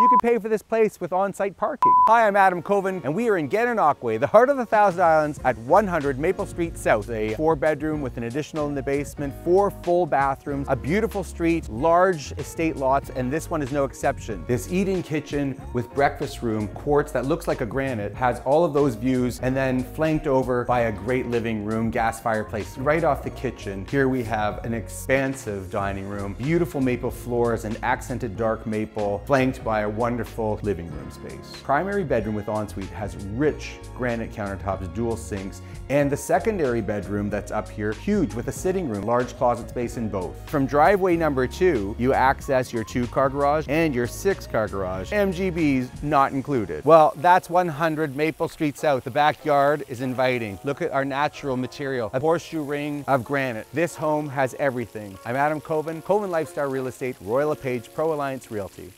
you can pay for this place with on-site parking. Hi, I'm Adam Koven, and we are in Gananoque, the heart of the Thousand Islands at 100 Maple Street South. A four bedroom with an additional in the basement, four full bathrooms, a beautiful street, large estate lots, and this one is no exception. This eating kitchen with breakfast room, quartz that looks like a granite, has all of those views, and then flanked over by a great living room, gas fireplace. Right off the kitchen, here we have an expansive dining room, beautiful maple floors and accented dark maple, flanked by a wonderful living room space. Primary bedroom with ensuite has rich granite countertops, dual sinks, and the secondary bedroom that's up here, huge with a sitting room, large closet space in both. From driveway number two, you access your two car garage and your six car garage. MGB's not included. Well, that's 100 Maple Street South. The backyard is inviting. Look at our natural material, a horseshoe ring of granite. This home has everything. I'm Adam Koven, Koven Lifestyle Real Estate, Royal LePage Pro Alliance Realty.